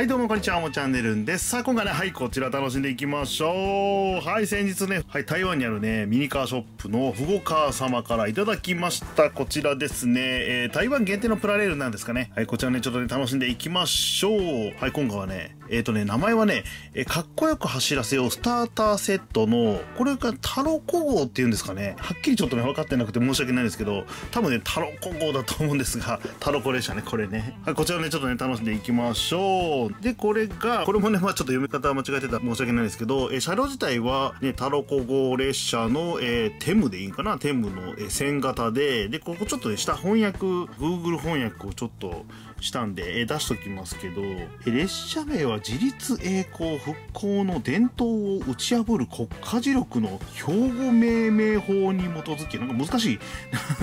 はいどうもこんにちはもチャンネルです。さあ今回ねはいこちら楽しんでいきましょう。はい先日ねはい台湾にあるねミニカーショップの富豪カー様からいただきました。こちらですね、えー、台湾限定のプラレールなんですかね。はいこちらねちょっとね楽しんでいきましょう。はい今回はねえっ、ー、とね名前はね、えー、かっこよく走らせようスターターセットのこれがタロコ号っていうんですかね。はっきりちょっとね分かってなくて申し訳ないんですけど多分ねタロコ号だと思うんですが タロコ列車ねこれね。はいこちらねちょっとね楽しんでいきましょう。でこれがこれもねまあちょっと読み方間違えてた申し訳ないんですけど、えー、車両自体はねタロコ号列車の、えー、テムでいいんかな？テムの、えー、線型ででここちょっとね下翻訳 Google 翻訳をちょっとしたんで、え、出しときますけど、え、列車名は自立栄光復興の伝統を打ち破る国家磁力の標語命名法に基づきなんか難しい。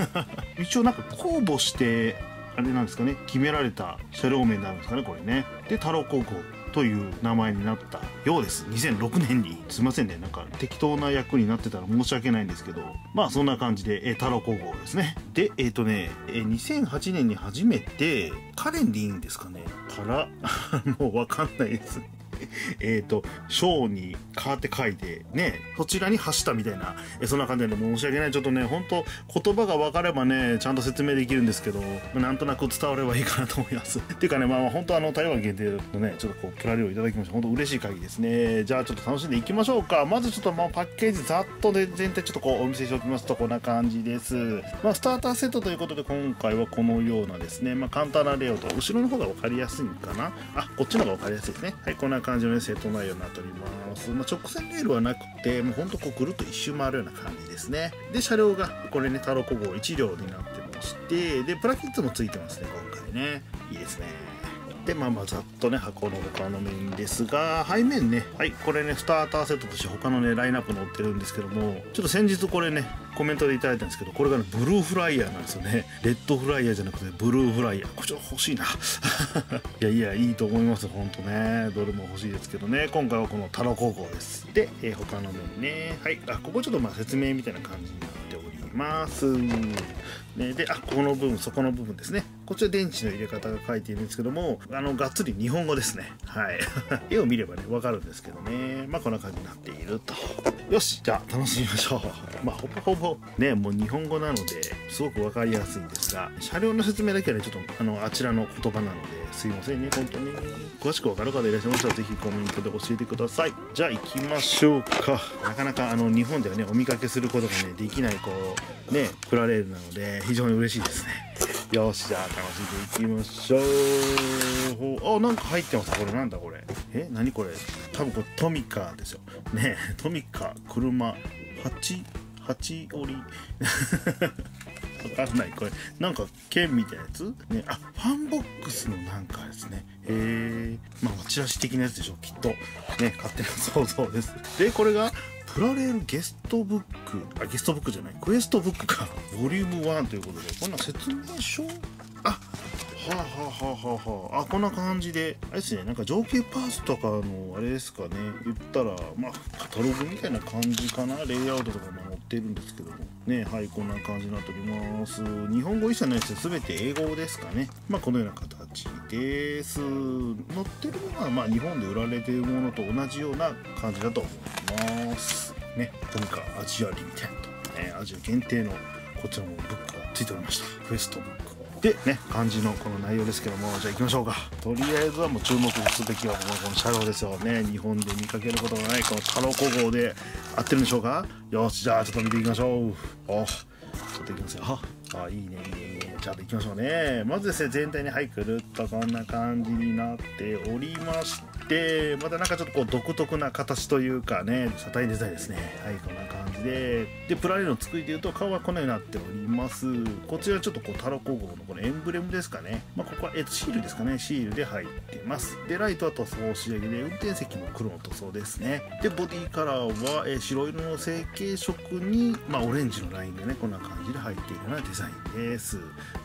一応なんか公募してあれなんですかね決められた車両名になるんですかねこれね。でタロコ号という名前になった。ようです。2006年に。すいませんね。なんか適当な役になってたら申し訳ないんですけど。まあそんな感じで、えー、太郎高校ですね。でえっ、ー、とね、え2008年に初めてカレンでいいんですかね。から もう分かんないです。えっと、章に変わって書いて、ね、そちらに発したみたいな、えそんな感じで申し訳ない。ちょっとね、本当言葉が分かればね、ちゃんと説明できるんですけど、なんとなく伝わればいいかなと思います。っていうかね、まあ本当あの、台湾限定のね、ちょっとこう、プラリをいただきました。本当嬉しい限りですね。じゃあちょっと楽しんでいきましょうか。まずちょっとまあパッケージざっとで全体ちょっとこう、お見せしておきますと、こんな感じです。まあ、スターターセットということで、今回はこのようなですね、まあ簡単なレイアウト、後ろの方が分かりやすいかな。あ、こっちの方が分かりやすいですね。はい、こんな感じのね、セット内容になっております、まあ、直線レールはなくてもうほんとこうぐるっと一周回るような感じですね。で車両がこれねタロコ号1両になってましてでプラキットもついてますね今回ね。いいですね。でまあまあざっとね箱の他の面ですが背面ねはいこれねスターターセットとして他のねラインナップ載ってるんですけどもちょっと先日これねコメントでいただいたんですけどこれがねブルーフライヤーなんですよね。レッドフライヤーじゃなくてブルーフライヤー。こちょっと欲しいな。いやいやいいと思いますほんとね。どれも欲しいですけどね。今回はこのタロ高校です。で、えー、他の面ね。はい。あここちょっとまあ説明みたいな感じになっております。ね、で、あ、この部分、そこの部分ですね。こちら電池の入れ方が書いているんですけども、あの、がっつり日本語ですね。はい。絵を見ればね、わかるんですけどね。まあ、こんな感じになっていると。よし、じゃあ、楽しみましょう。まあ、ほぼほぼ、ね、もう日本語なので、すごくわかりやすいんですが、車両の説明だけはね、ちょっと、あの、あちらの言葉なので、すいませんね、本当に。詳しくわかる方いらっしゃいましたら、ぜひコメントで教えてください。じゃあ、行きましょうか。なかなか、あの、日本ではね、お見かけすることがね、できない、こう、ね、プラレールなので、非常に嬉しいですね。よし、じゃあ楽しんでいきましょう。あ、なんか入ってます。これなんだこれ。え、何これ多分これトミカですよ。ねトミカ、車、8、8折り。わかんない。これ、なんか剣みたいなやつ？ね、あ、ファンボックスのなんかですね。へえ。まあ、チラシ的なやつでしょ、きっと。ね、勝手な想像です。で、これが、プラレールゲストブック、あ、ゲストブックじゃない、クエストブックか、ボリューム1ということで、こんな説明書？あ、はあはあはあはあ、あ。こんな感じで。あれですね。なんか情景パーツとかのあれですかね。言ったらまあカタログみたいな感じかな。レイアウトとかもってるんですけども。ねはいこんな感じになっております。日本語一切ないです全て英語ですかね。まあこのような形です。載ってるのはまあ日本で売られてるものと同じような感じだと思います。ねとにかくアジアリみたいなと、ね、アジア限定のこちらもブックがついておりました。クエストブックでね感じのこの内容ですけどもじゃあ行きましょうか。とりあえずはもう注目すべきはこのこの車両ですよね。日本で見かけることがないこのタロコ号で合ってるんでしょうか。よしじゃあちょっと見ていきましょう。おちょっといきますよ。あいいねいいねいいね。じゃあ行きましょうね。まずですね全体にはいくるっとこんな感じになっておりましてまたなんかちょっとこう独特な形というかね車体デザインですね。はいこんな感じで。でプラレールの作りでいうと顔はこのようになっております。こちらちょっとこうタロコ号のこのエンブレムですかね。まあここは、えっと、シールですかね。シールで入ってます。でライトは塗装仕上げで運転席も黒の塗装ですね。でボディカラーは、え白色の成型色に、まあ、オレンジのラインがねこんな感じで入っているようなデザイン。です、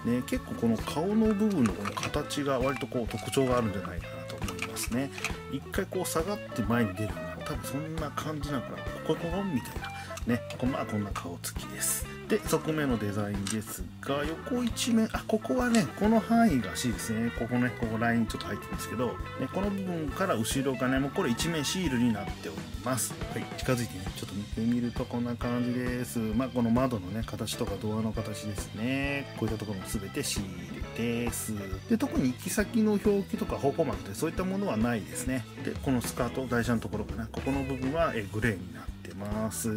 ね、結構この顔の部分のこの形が割とこう特徴があるんじゃないかなと思いますね。一回こう下がって前に出る。ような多分そんな感じなのかな。ここここみたいな。ねこまあこんな顔つきです。で側面のデザインですが横一面あここはねこの範囲が C ですね。ここねここラインちょっと入ってるんですけど、ね、この部分から後ろがねもうこれ一面シールになっております。はい。近づいてねちょっと見てみるとこんな感じです。まあこの窓のね形とかドアの形ですね。こういったところも全てシールです。で特に行き先の表記とか方向幕でそういったものはないですね。でこのスカート台車のところかな。ここの部分はえグレーになってます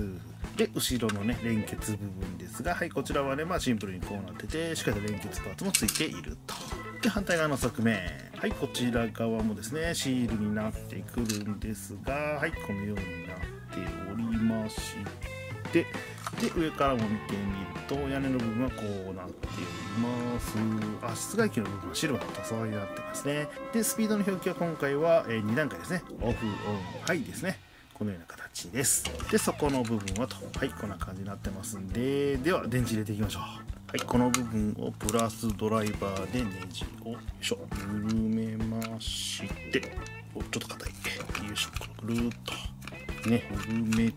で後ろのね連結部分ですがはいこちらはねまあシンプルにこうなっててしっかりと連結パーツもついていると。で反対側の側面はいこちら側もですねシールになってくるんですがはいこのようになっておりまして。で上からも見てみると屋根の部分はこうなっております。あ室外機の部分は白の塗装になってますね。でスピードの表記は今回は2段階ですね。オフオンハイですね。このような形です。でそこの部分はと。はいこんな感じになってますんで。では電池入れていきましょう。はいこの部分をプラスドライバーでネジをよいしょ。緩めまして。おちょっと硬い。よいしょ。くるっと。ね緩め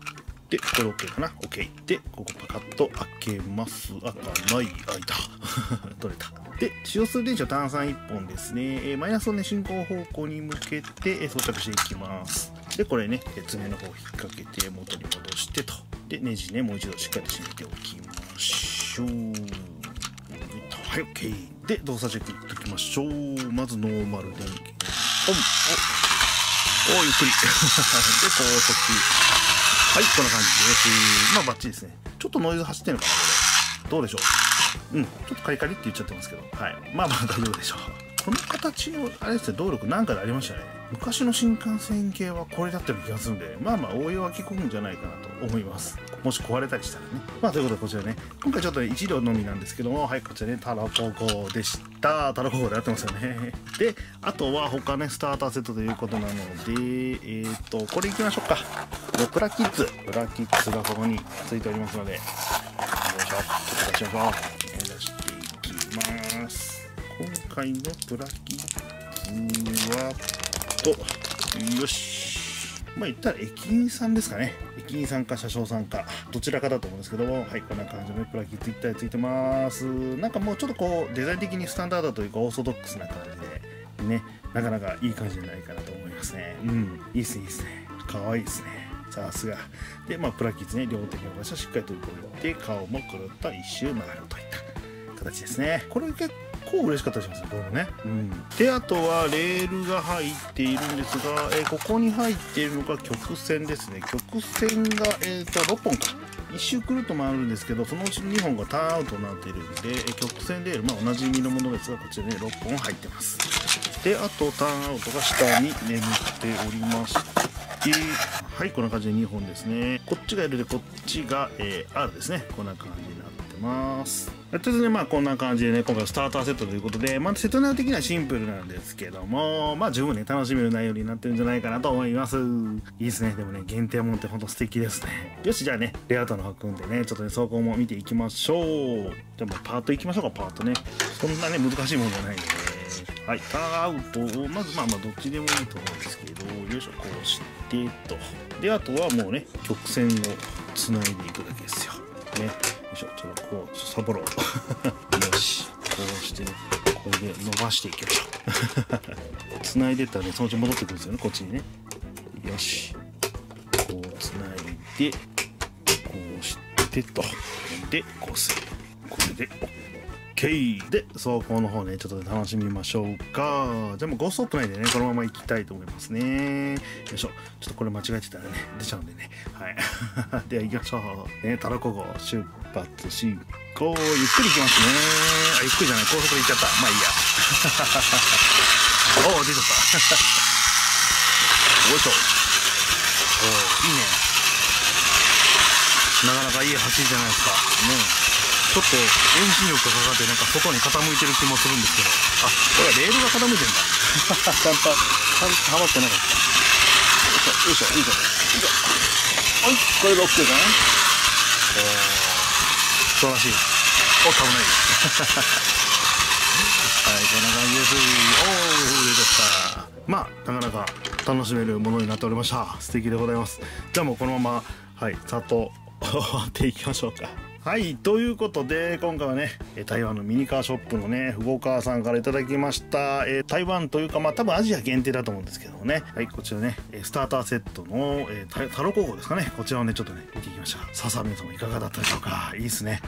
て。これ OK かな。OK でここパカッと開けます。開かない開いた取れた。で使用する電池は単3 1本ですね、えマイナスをね進行方向に向けてえ装着していきます。でこれね爪の方引っ掛けて元に戻してと。でネジねもう一度しっかり締めておきましょう。はい OK で動作チェックいってきましょう。まずノーマル電源オンおおゆっくり。で高速。はいこんな感じです。まあバッチリですね。ちょっとノイズ走ってるのかなこれ。どうでしょう。うんちょっとカリカリって言っちゃってますけど。はい。まあまあ大丈夫でしょう。この形のあれですね動力なんかでありましたね。昔の新幹線系はこれだったような気がするんでまあまあ応用は効くんじゃないかなと思います。もし壊れたりしたらね。まあということでこちらね。今回ちょっとね1両のみなんですけどもはいこちらねタラコ号でした。タラコ号でやってますよね。であとは他ねスターターセットということなのでえっ、とこれいきましょうか。プラキッズ。プラキッズがここについておりますので。よいしょ。ちょっと出しましょう出していきます。今回のプラキッズはとよし。まあ言ったら駅員さんですかね。駅員さんか車掌さんかどちらかだと思うんですけども。はいこんな感じのプラキッズ一体ついてます。なんかもうちょっとこうデザイン的にスタンダードというかオーソドックスな感じでねなかなかいい感じじゃないかなと思いますね。うんいいっすねいいっすね。かわいいですね。さすが。でまあプラキッズね。両手両足をしっかりと動いて顔もくるっと一周曲がるといった形ですね。これ結構嬉しかったりしますねこれもね、うん、であとはレールが入っているんですが、えー、ここに入っているのが曲線ですね。曲線が、えーと、6本か。1周くるっと回るんですけどそのうちの2本がターンアウトになっているんで、えー、曲線レール、まあ、おなじみのものですがこちらね6本入ってます。であとターンアウトが下に眠っておりましてはいこんな感じで2本ですね。こっちが L でこっちが、えー、R ですね。こんな感じになます。とりあえずねまあこんな感じでね今回スターターセットということでまあセット内容的にはシンプルなんですけどもまあ十分ね楽しめる内容になってるんじゃないかなと思います。いいですね。でもね限定もんってほんと素敵ですね。よしじゃあねレアウトの方組んでねちょっとね走行も見ていきましょう。じゃあもパートいきましょうかパートね。そんなね難しいもんじゃないんでね。はい。ターンアウトをまずまあまあどっちでもいいと思うんですけどよいしょこうしてと。であとはもうね曲線をつないでいくだけですよ。ね。よいしょちょっとこうサボろう。よしこうしてこれで伸ばしていきましょう。繋いでったらねそのうち戻ってくるんですよねこっちにね。よし。こう繋いでこうしてと。でこうする。これで OK で走行の方ねちょっと楽しみましょうか。じゃあもうゴーストップ内でねこのまま行きたいと思いますね。よいしょ。ちょっとこれ間違えてたらね出ちゃうんでね。はい。では行きましょう。ねタラコ号出発進行。ゆっくり行きますね。あゆっくりじゃない。高速で行っちゃった。まあいいや。おお出ちゃった。よいしょ。おいいね。なかなかいい走りじゃないですか。ね。ちょっと遠心力がかかってなんか外に傾いてる気もするんですけど。あこれはレールが傾いてんだ。ちゃんとちゃんとはまってなかった。よいしょよいしょよいしょ。はいこれが OK かなお素晴らしい。お危ないはいこんな感じですおお出ちゃった。まあなかなか楽しめるものになっておりました。素敵でございます。じゃあもうこのままはいさっと終わっていきましょうか。はいということで今回はね台湾のミニカーショップのねふごかさんからいただきました、えー、台湾というかまあ多分アジア限定だと思うんですけどもね。はいこちらねスターターセットの、えー、タロコ号ですかね。こちらをねちょっとね見ていきましたささみさんもいかがだったでしょうか。いいっすね。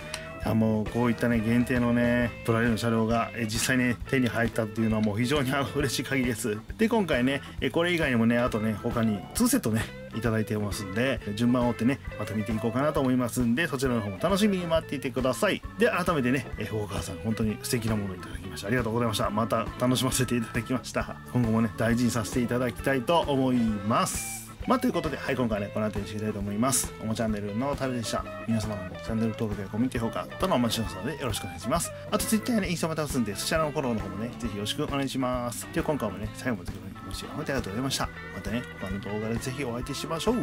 あもうこういったね限定のねプラレールの車両がえ実際ね手に入ったっていうのはもう非常にあの嬉しい限りです。で今回ねえこれ以外にもねあとね他に2セットねいただいてますんで順番を追ってねまた見ていこうかなと思いますんでそちらの方も楽しみに待っていてくださいで改めてねえ大川さん本当に素敵なものをいただきましたありがとうございましたまた楽しませていただきました今後もね大事にさせていただきたいと思いますまあ、ということで、はい、今回はね、この辺りにしていきたいと思います。おもチャンネルの旅でした。皆様のチャンネル登録やコメント評価とのお待ちしますので、よろしくお願いします。あと、Twitter やね、インスタも出すんで、そちらのフォローの方もね、ぜひよろしくお願いします。では、今回もね、最後までご覧ありがとうございました。またね、他の動画でぜひお会いしましょう。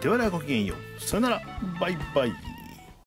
ではではごきげんよう。さよなら。バイバイ。